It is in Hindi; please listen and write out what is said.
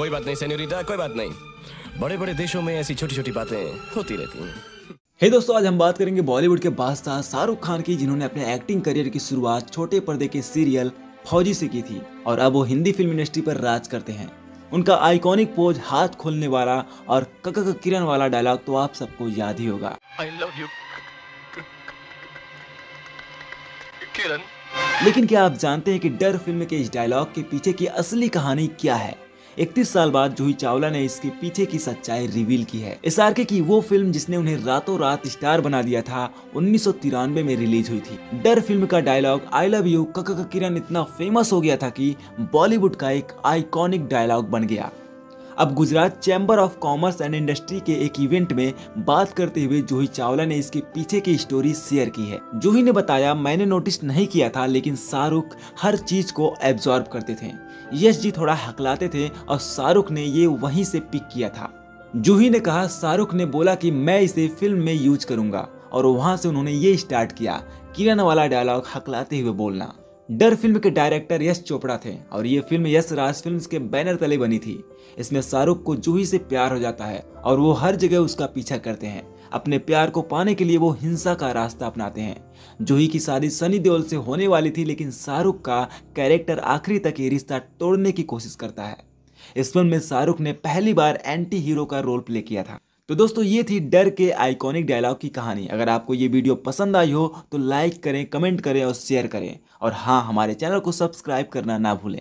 कोई बात नहीं सेन्योरिटा कोई बात नहीं। बड़े बड़े देशों में ऐसी छोटी छोटी बातें होती रहती हैं। हे hey दोस्तों आज हम बात करेंगे बॉलीवुड के बादशाह शाहरुख खान की जिन्होंने अपने एक्टिंग करियर की शुरुआत छोटे पर्दे के सीरियल फौजी से की थी और अब वो हिंदी फ़िल्म इंडस्ट्री पर राज करते हैं। उनका आइकॉनिक पोज हाथ खोलने वाला और कक किरण वाला डायलॉग तो आप सबको याद ही होगा। I love you Kiran. लेकिन क्या आप जानते हैं कि डर फ़िल्म के इस डायलॉग के पीछे की असली कहानी क्या है? इकतीस साल बाद जूही चावला ने इसके पीछे की सच्चाई रिवील की है। एस की वो फ़िल्म जिसने उन्हें रातों रात स्टार बना दिया था, उन्नीस सौ तिरानवे में रिलीज़ हुई थी। डर फ़िल्म का dialogue I love you Kiran इतना फ़ेमस हो गया था की बॉलीवुड का एक आइकॉनिक डायलॉग बन गया। अब Gujarat chamber of commerce and industry के एक इवेंट में बात करते हुए जूही चावला ने इसके पीछे की स्टोरी शेयर की है। जूही ने बताया, मैंने नोटिस नहीं किया था, लेकिन शाहरुख हर चीज़ को एब्जॉर्ब करते थे। यश जी थोड़ा हकलाते थे और शाहरुख ने ये वहीं से पिक किया था। जूही ने कहा, शाहरुख ने बोला कि मैं इसे फ़िल्म में यूज़ करूँगा और वहाँ से उन्होंने ये स्टार्ट किया, किरण वाला डायलॉग हकलाते हुए बोलना। डर फ़िल्म के डायरेक्टर यश चोपड़ा थे और ये फ़िल्म यश राज फिल्म्स के बैनर तले बनी थी। इसमें शाहरुख को जूही से प्यार हो जाता है और वो हर जगह उसका पीछा करते हैं। अपने प्यार को पाने के लिए वो हिंसा का रास्ता अपनाते हैं। जूही की शादी सनी देओल से होने वाली थी, लेकिन शाहरुख का कैरेक्टर आखिरी तक ये रिश्ता तोड़ने की कोशिश करता है। इस फ़िल्म में शाहरुख ने पहली बार एंटी हीरो का रोल प्ले किया था। तो दोस्तों, ये थी डर के आइकॉनिक डायलॉग की कहानी। अगर आपको ये वीडियो पसंद आई हो तो लाइक करें कमेंट करें और शेयर करें। और हाँ हमारे चैनल को सब्सक्राइब करना ना भूलें।